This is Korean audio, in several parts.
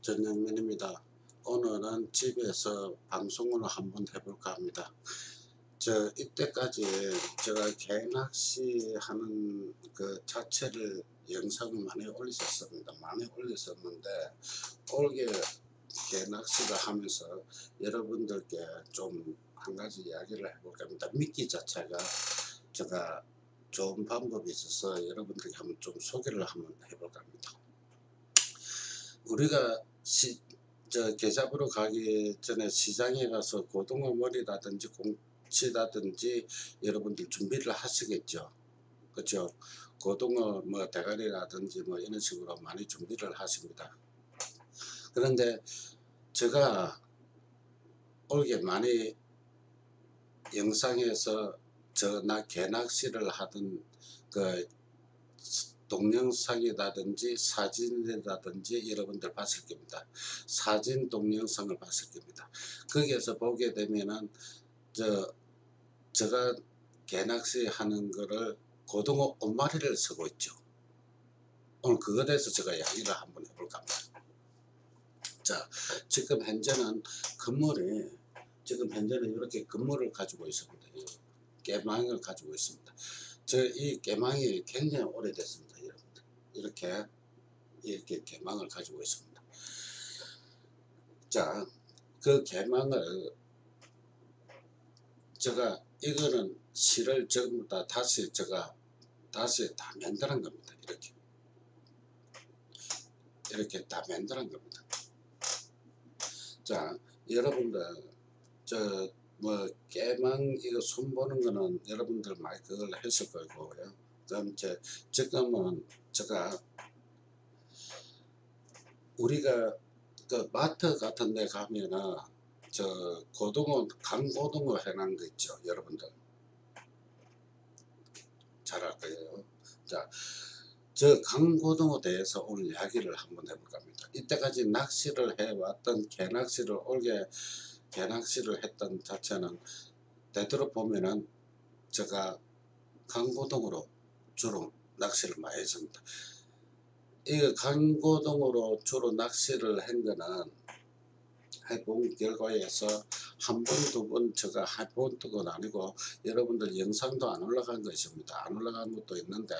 전영민입니다. 오늘은 집에서 방송을 한번 해볼까 합니다. 저 이때까지 제가 개낚시 하는 그 자체를 영상을 많이 올렸었습니다. 많이 올렸었는데 올게 개낚시를 하면서 여러분들께 좀 한 가지 이야기를 해볼까 합니다. 미끼 자체가 제가 좋은 방법이 있어서 여러분들께 한번 좀 소개를 한번 해볼까 합니다. 우리가 시, 저 개잡으러 가기 전에 시장에 가서 고등어 머리라든지 공치라든지 여러분들 준비를 하시겠죠. 그렇죠. 고등어 뭐 대가리라든지 뭐 이런 식으로 많이 준비를 하십니다. 그런데 제가 올게 많이 영상에서 저나 개낚시를 하던 그 동영상이라든지 사진이라든지 여러분들 봤을 겁니다. 사진 동영상을 봤을 겁니다. 거기에서 보게 되면은 저 제가 개낚시 하는 거를 고등어 옷마리를 쓰고 있죠. 오늘 그거에 대해서 제가 이야기를 한번 해볼까 합니다. 자, 지금 현재는 건물이 지금 현재는 이렇게 건물을 가지고 있습니다. 깨망을 가지고 있습니다. 저 이 깨망이 굉장히 오래됐습니다. 이렇게 이렇게 개망을 가지고 있습니다. 자, 그 개망을 제가 이거는 실을 전부 다 다시 제가 다시 다 만드는 겁니다. 이렇게 이렇게 다 만드는 겁니다. 자, 여러분들 저 뭐 깨망 이거 손 보는 거는 여러분들 많이 그걸 했을 거고요. 그럼 제 지금은 제가 우리가 그 마트 같은 데 가면은 저 고등어 강고등어 해놓은 거 있죠 여러분들. 잘 알 거예요? 자저 강고등어 대해서 오늘 이야기를 한번 해볼까 합니다. 이때까지 낚시를 해왔던 개낚시를 올게 개낚시를 했던 자체는 되도록 보면은 제가 강고동으로 주로 낚시를 많이 했습니다. 이 강고동으로 주로 낚시를 한 거는 해본 결과에서 한 번, 두 번 제가 해본 건 아니고 여러분들 영상도 안 올라간 것입니다. 안 올라간 것도 있는데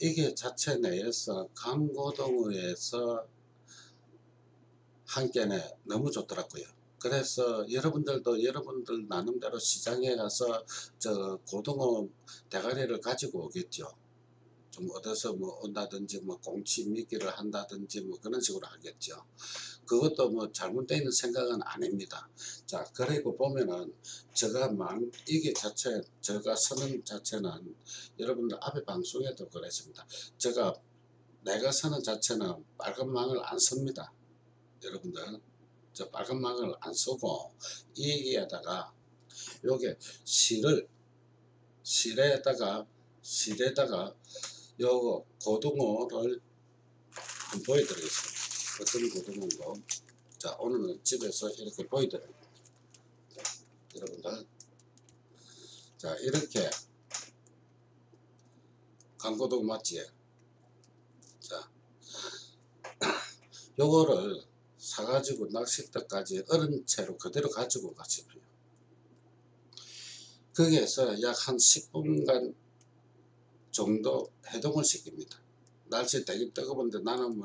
이게 자체 내에서 강고동에서 한 견에 너무 좋더라고요. 그래서 여러분들도 여러분들 나름대로 시장에 가서 저 고등어 대가리를 가지고 오겠죠. 좀 얻어서 뭐 온다든지 뭐 공치 미끼를 한다든지 뭐 그런 식으로 하겠죠. 그것도 뭐 잘못되어 있는 생각은 아닙니다. 자, 그리고 보면은 제가 만 이게 자체 제가 서는 자체는 여러분들 앞에 방송에도 그랬습니다. 제가 내가 서는 자체는 빨간 망을 안 씁니다. 여러분들 저 빨간 막을 안 쓰고 이 얘기에다가 요게 실을 실에다가 실에다가 요 고등어를 한번 보여드리겠습니다. 어떤 고등어인가 자 오늘은 집에서 이렇게 보여드립니다. 여러분들 자 이렇게 강고등어 맞지? 자 요거를 사가지고 낚싯대까지 얼은 채로 그대로 가지고 가시고요. 거기에서 약 한 10분간 정도 해동을 시킵니다. 날씨 되게 뜨거운데 나는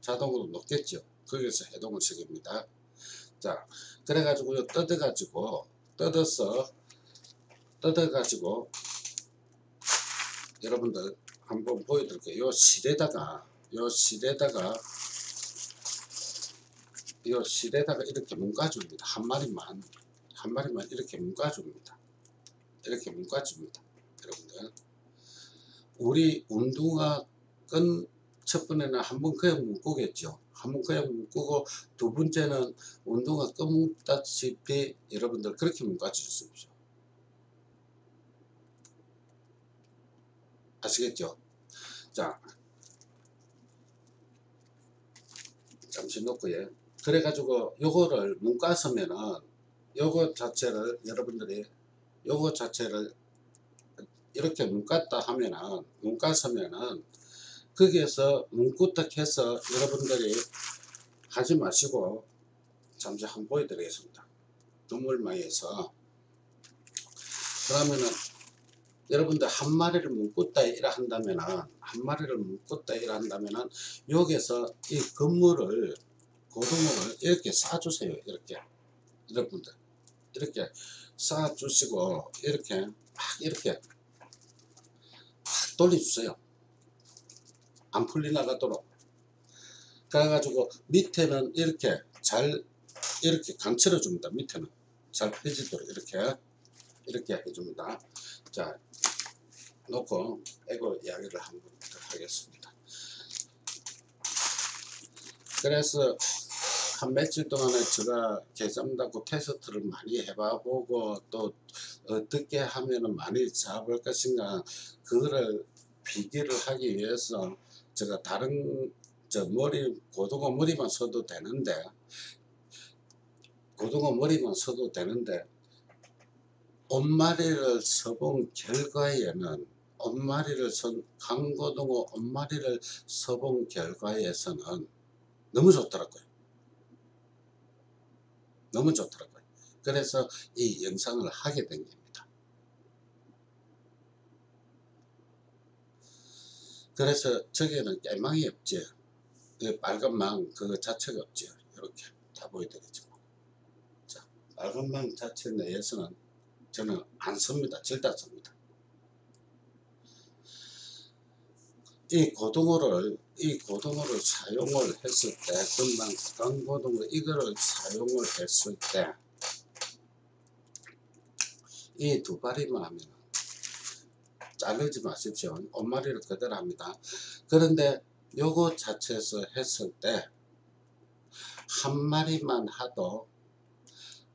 자동으로 녹겠죠. 거기서 해동을 시킵니다. 자, 그래가지고 뜯어가지고, 뜯어서, 뜯어가지고, 여러분들 한번 보여드릴게요. 요 실에다가, 요 실에다가 이 실에다가 이렇게 묶어줍니다. 한 마리만 한 마리만 이렇게 묶어줍니다. 이렇게 묶어줍니다. 여러분들 우리 운동화 끈첫 번에는 한 번 그냥 묶고겠죠. 한 번 그냥 묶고 두 번째는 운동화 끈 묶다시피 여러분들 그렇게 묶어주십시오. 아시겠죠? 자 잠시 놓고요. 그래가지고 요거를 문과서면은 요거 자체를 여러분들이 요거 자체를 이렇게 문갔다 하면은 문갔으면은 거기에서 문구딱 해서 여러분들이 하지 마시고 잠시 한번 보여드리겠습니다. 눈물망에서 그러면은 여러분들 한 마리를 묶었다 이라 한다면은 한 마리를 묶었다 이라 한다면은 여기서 이 건물을 고등어를 이렇게 싸주세요. 이렇게. 여러분들. 이렇게 싸주시고 이렇게 막 이렇게 막 돌려주세요. 안 풀리나가도록. 그래가지고 밑에는 이렇게 잘 이렇게 감춰려 줍니다. 밑에는. 잘 펴지도록 이렇게. 이렇게 해줍니다. 자 놓고 이거 이야기를 한번 더 하겠습니다. 그래서 한 며칠 동안에 제가 계산다고 테스트를 많이 해봐보고 또 어떻게 하면은 많이 잡을 것인가 그거를 비교를 하기 위해서 제가 다른 저 머리 고등어 머리만 써도 되는데 고등어 머리만 써도 되는데 엄마리를 써본 결과에는 엄마리를 선 강고등어 엄마리를 써본 결과에서는 너무 좋더라고요. 너무 좋더라고요. 그래서 이 영상을 하게 된 겁니다. 그래서 저기에는 깨망이 없죠. 그 빨간 망 그 자체가 없죠. 이렇게 다 보여드리죠. 자, 빨간 망 자체 내에서는 저는 안 씁니다. 절대 안 씁니다. 이 고등어를 이 고등어를 사용을 했을 때 금방 강고등어 이거를 사용을 했을 때 이두 마리만 하면 자르지 마십시오. 엄마리를 그대로 합니다. 그런데 요거 자체에서 했을 때 한 마리만 하도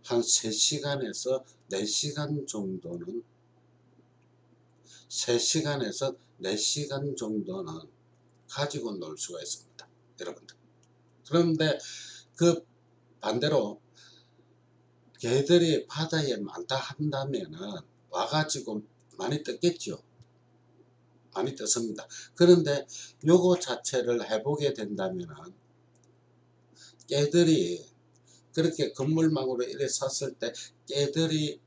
한 3시간에서 4시간 정도는 3시간에서 4시간 정도는 가지고 놀 수가 있습니다. 여러분들. 그런데 그 반대로 개들이 바다에 많다 한다면은 와가지고 많이 떴겠죠. 많이 떴습니다. 그런데 요거 자체를 해보게 된다면은 깨들이 그렇게 건물망으로 이래 샀을 때 깨들이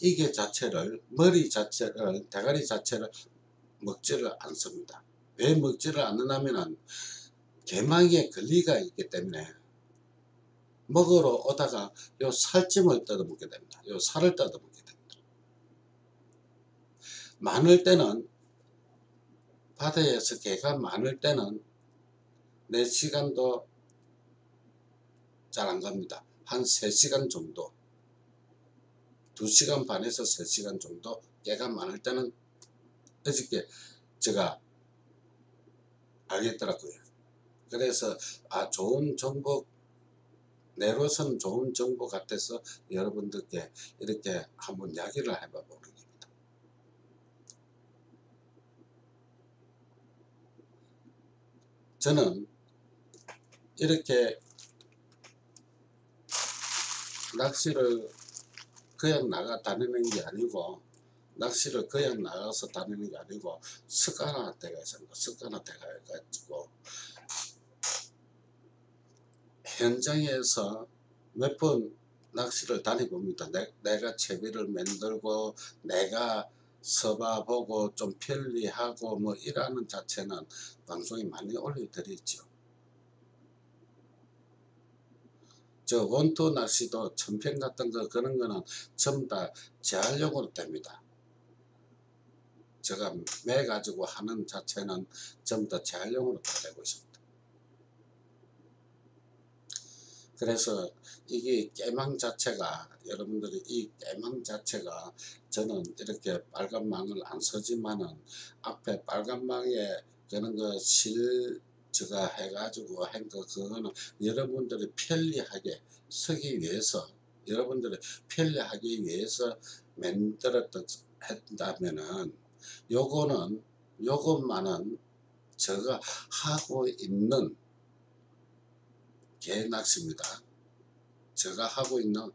이게 자체를 머리 자체를 대가리 자체를 먹지를 않습니다. 왜 먹지를 않느냐면은 개망에 권리가 있기 때문에 먹으러 오다가 요 살찜을 뜯어먹게 됩니다. 요 살을 뜯어먹게 됩니다. 많을 때는 바다에서 개가 많을 때는 4시간도 잘 안 갑니다. 한 3시간 정도 2시간 반에서 3시간 정도 개가 많을 때는 어저께 제가 알겠더라고요. 그래서 아 좋은 정보 내로서는 좋은 정보 같아서 여러분들께 이렇게 한번 이야기를 해봐 보는 겁니다. 저는 이렇게 낚시를 그냥 나가 다니는 게 아니고 낚시를 그냥 나가서 다니는 게 아니고 습관화돼가 있습니다. 습관화돼가 가지고 현장에서 몇 번 낚시를 다니봅니다. 내, 가 채비를 만들고 내가 서봐보고 좀 편리하고 뭐 이라는 자체는 방송에 많이 올려드렸죠. 저 원투 낚시도 천평 같은 거 그런 거는 전부 다 재활용으로 됩니다. 제가 매 가지고 하는 자체는 다 재활용으로 다 되고 있습니다. 그래서 이게 깨망 자체가 여러분들이 이 깨망 자체가 저는 이렇게 빨간 망을 안 쓰지만은 앞에 빨간 망에 그런 거실 제가 해가지고 한 거 그거는 여러분들이 편리하게 쓰기 위해서 여러분들이 편리하기 위해서 만들었다 했다면은 요거는 요것만은 제가 하고 있는 개낚시입니다. 제가 하고 있는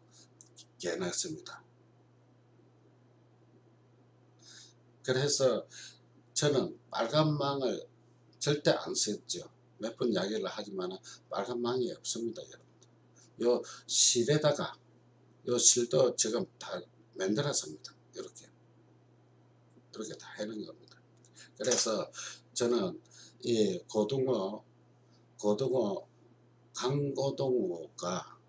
개낚시입니다. 그래서 저는 빨간 망을 절대 안 썼죠. 몇 번 이야기를 하지만 빨간 망이 없습니다 여러분들 요 실에다가 요 실도 지금 다 만들었습니다 이렇게 이렇게 다 해놓은 겁니다 그래서 저는 이 고등어 고등어 강고등어가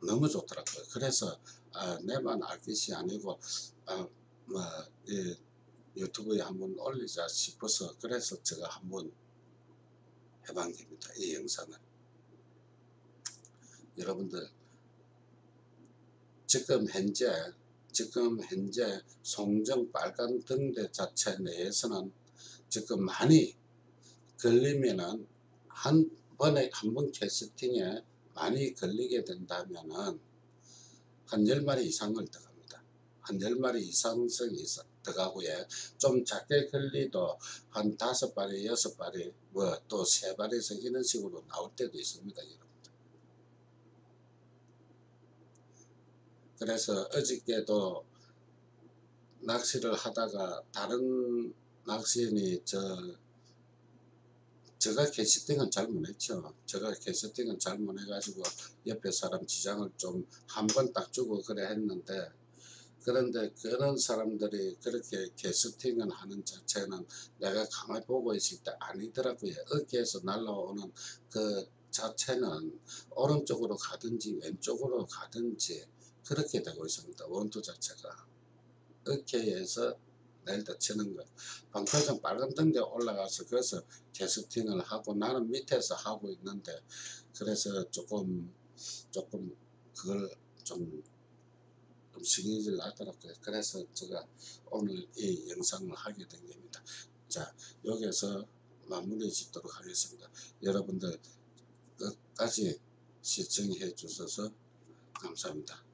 너무 좋더라고요 그래서 아, 내만 알 것이 아니고 아, 뭐, 이 유튜브에 한번 올리자 싶어서 그래서 제가 한번 해본 겁니다. 이 영상을. 여러분들 지금 현재 지금 현재 송정 빨간 등대 자체 내에서는 지금 많이 걸리면은 한 번에 한 번 캐스팅에 많이 걸리게 된다면은 한 10마리 이상을 들어갑니다. 한 10마리 이상성이 들어가고요. 좀 작게 걸리도 한 5마리, 6마리, 뭐 또 3마리에서 이런 식으로 나올 때도 있습니다. 여러분 그래서 어저께도 낚시를 하다가 다른 낚시인이 저 제가 캐스팅은 잘 못했죠. 제가 캐스팅은 잘 못해가지고 옆에 사람 지장을 좀 한 번 딱 주고 그래 했는데 그런데 그런 사람들이 그렇게 캐스팅을 하는 자체는 내가 가만히 보고 있을 때 아니더라고요. 어깨에서 날라오는 그 자체는 오른쪽으로 가든지 왼쪽으로 가든지 그렇게 되고 있습니다. 원투 자체가 어깨에서 내일다 치는 것. 방패전 빨간 등대 올라가서 그래서 캐스팅을 하고 나는 밑에서 하고 있는데 그래서 조금 조금 그걸 좀, 좀 신경이 나더라고요. 그래서 제가 오늘 이 영상을 하게 된 겁니다. 자 여기서 마무리 짓도록 하겠습니다. 여러분들 끝까지 시청해 주셔서 감사합니다.